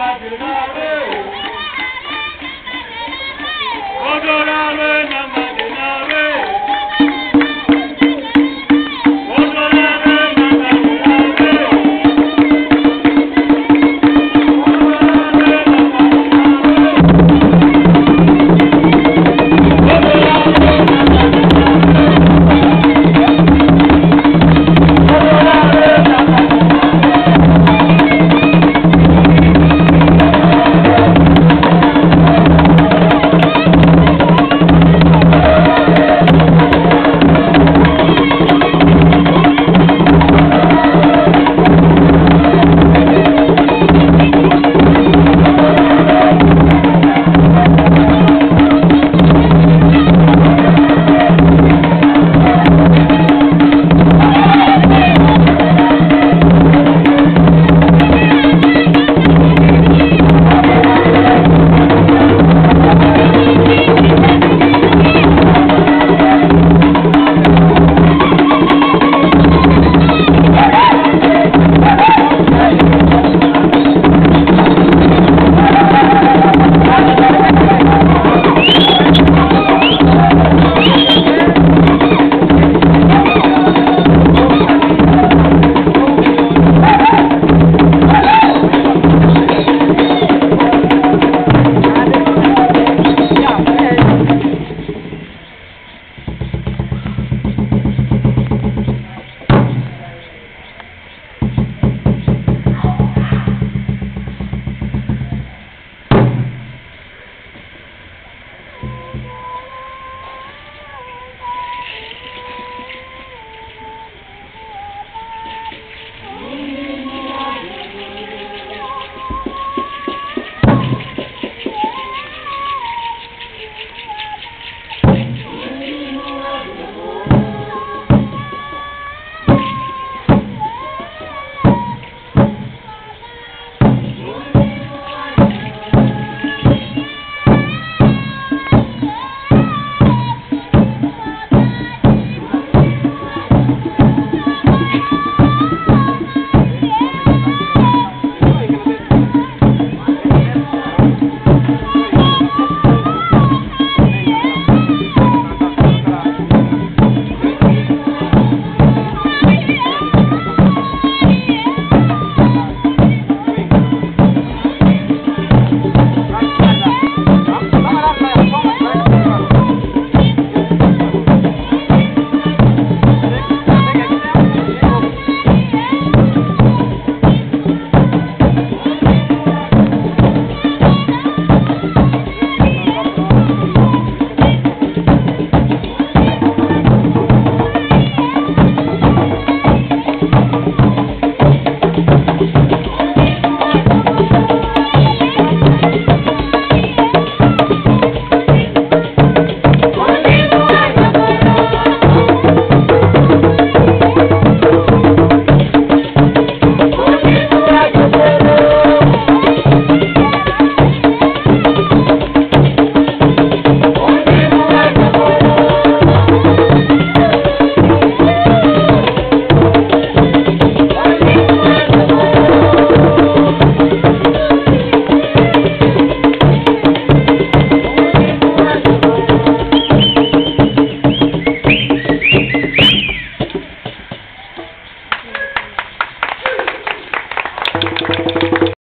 Happy, happy.